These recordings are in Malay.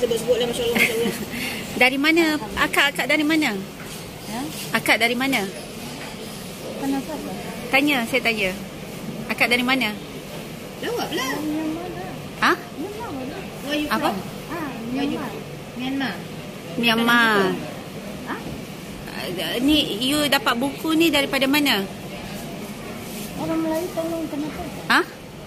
sebut-sebut lah Masya Allah Masya Allah Dari mana? Akak-akak dari mana? Ya? Akak dari mana? Tanya, saya tanya. Akak dari mana? Jawab lah Ha? Where you Apa? from? Ah, Myanmar. Myanmar Myanmar. Ha? Uh, Ni you dapat buku ni daripada mana? Orang Melayu tolong kenapa? Ha?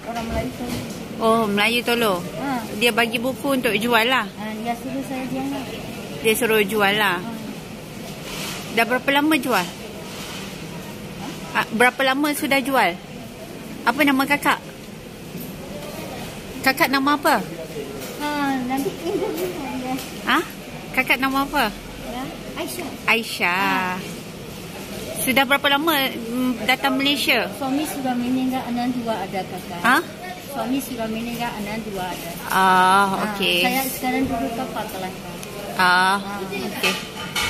Orang Melayu tolong. Oh, Melayu tolong. Ha. Dia bagi buku untuk jual lah. Ah, dia suruh saya jangan. Dia suruh jual lah. Dah berapa lama jual? Ah, berapa lama sudah jual? Apa nama kakak? Kakak nama apa? Ha, nanti interview. Ha? Kakak nama apa? Ya. Aisyah. Aisyah. Sudah berapa lama mm, datang Malaysia? Suami sudah meninggal, anak dua ada kakak. Ha? Suami sudah meninggal, anak dua ada. Ah, Ah, okey. Saya sekarang duduk kapal kelas. Ah, okey.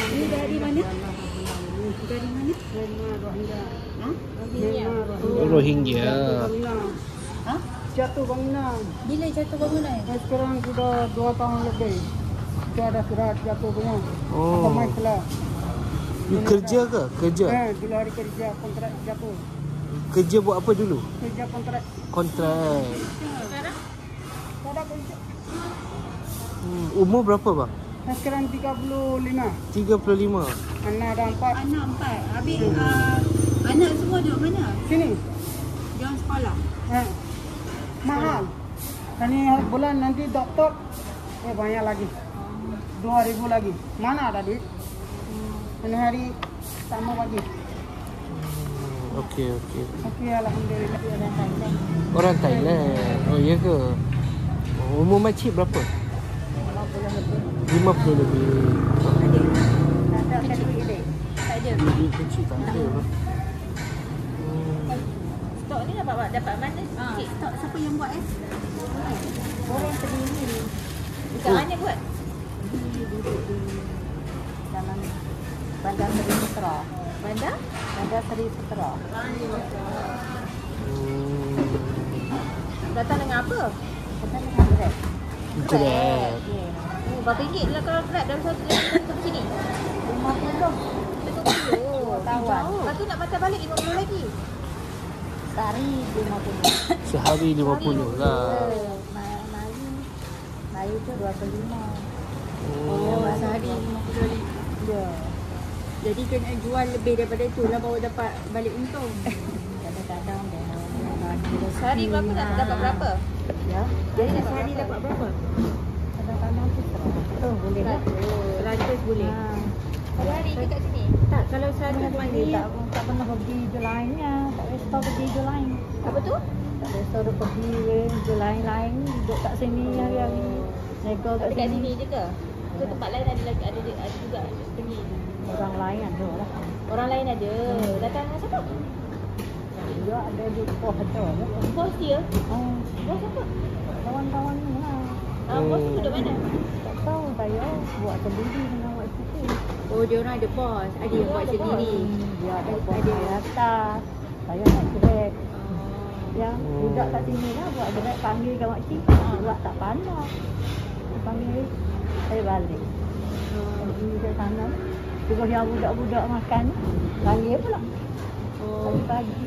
Ini dari mana? Dari mana? Ha? Oh, Rohingya. Ha? Jatuh bangunan. Bila jatuh bangunan? Dan sekarang sudah dua tahun lebih. Itu ada surat jatuh punya. Oh. Kelas. You kerja ke? Kerja? Eh, dulu hari kerja kontrak jatuh. Kerja buat apa dulu? Kerja kontrak. Kontrak. Tak ada kerja. Hmm. Umur berapa bang? Sekarang 35. 35. Anak ada empat. Anak empat Habis uh, Anak semua duduk mana? Sini. Jangan sekolah Eh. Mahal. Ini bulan nanti doktor. Eh banyak lagi. 2000 lagi. Mana ada duit? Ini hari sama bagi. Hmm. Okey, okey. Okey, Alhamdulillah. Ada Thailand. Orang Thailand. Oh, ya ke? Oh, umur makcik berapa? 50 lebih. Tak ada adik-adik. Tak ada Lebih kecil tak ada. Hmm. Stok ni dapat dapat mana? Cik stok siapa yang buat eh? Orang sendiri Dekat mana buat? dalam Bandar Seri Putra. Bandar? Bandar Seri Putra. Hmm. Datang dengan apa? Kita dengan Grab. Grab. Oh, berapa ringgit lah kalau grab dalam satu satu sini? 50 Oh, kawan. Lepas tu nak patah balik 50 lagi. Sehari 50. Sehari 50 lah. Ma- Mari. Mari tu 25. Oh, sehari 50 lagi. Ya. Jadi kena jual lebih daripada tu lah baru dapat balik untung. Kadang-kadang dia Sehari berapa nak dapat berapa? Ya. Jadi sehari dapat berapa? Kadang-kadang tu 100 boleh lah. 100 boleh. Ha. Sehari ke kat sini? Tak, kalau saya pergi tak, tak pernah pergi je lainnya. Tak resto pergi je lain. Apa tu? Tak resto dia pergi je lain-lain. Duduk kat sini hari-hari. Nego kat Dekat sini. sini je ke? Ke tempat lain ada lagi ada ada juga pergi. Orang lain ada lah. Orang lain ada. Datang dengan siapa? Dia ada di ada. lah. Bos dia. Oh, Bos siapa? kawan-kawan ni lah. Ah, bos tu duduk mana? Tak tahu saya buat sendiri dengan buat situ. Oh, dia orang ada bos. Ada yang buat sendiri. Hmm, Dia ada bos ada atas. Saya nak grab. Ya, budak kat sini lah buat grab panggil kat makcik. Buat tak pandai. Panggil saya balik. Pergi ke sana. Suruh yang budak-budak makan. Panggil pula. Pagi-pagi.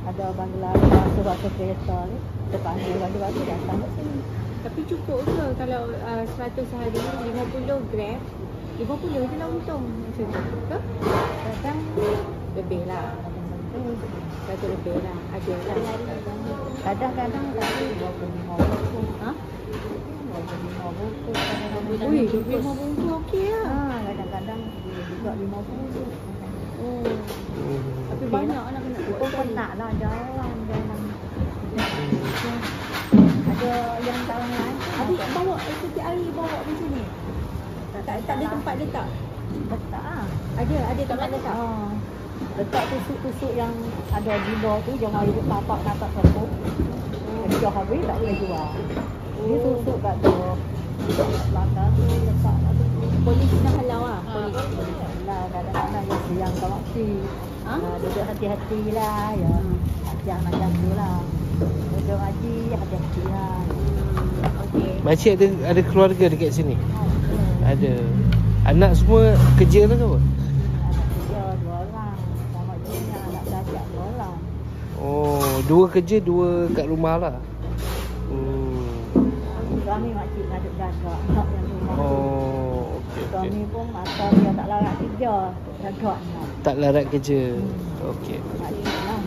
Ada Bangladesh masuk masuk kereta ni. Kita panggil pagi-pagi datang sini. Tapi cukup ke kalau uh, 100 sehari 50 grab 50 je lah untung macam tu ke? Kadang Lebih lah Satu lebih lah Ada lah Kadang-kadang tadi 25 buku. Ha? 25 buku. Kadang-kadang Ui, 25 25 bungkus okey lah Ha, kadang-kadang juga 50. Oh Hmm. Tapi banyak nak kena buat Pun pernah lah ada orang jangan. Ada yang tahun lain. Habis bawa setiap hari bawa macam ni tak, tak ada tempat letak Letak ah. Ada, ada tempat letak Ha. Letak tusuk-tusuk yang ada gila tu jangan duduk tapak tapak toko. Dah habis tak boleh jual. Dia tusuk kat tu. Polis dah halau lah Polis kadang-kadang dia siang. Ha? Ha? duduk hati-hati lah ya. Siang macam tu lah. Duduk ngaji hati-hati lah. Makcik ada ada keluarga dekat sini? Ha, Ada. Anak semua kerja ke apa? Kerja dua orang. Sama anak belajar dua orang. Oh, dua kerja, dua kat rumah lah. Hmm. Suami makcik ngaduk jaga anak yang rumah. Oh, okey okey. Suami pun masa dia tak larat kerja. Jaga anak. Tak larat kerja. Okey. Makcik lah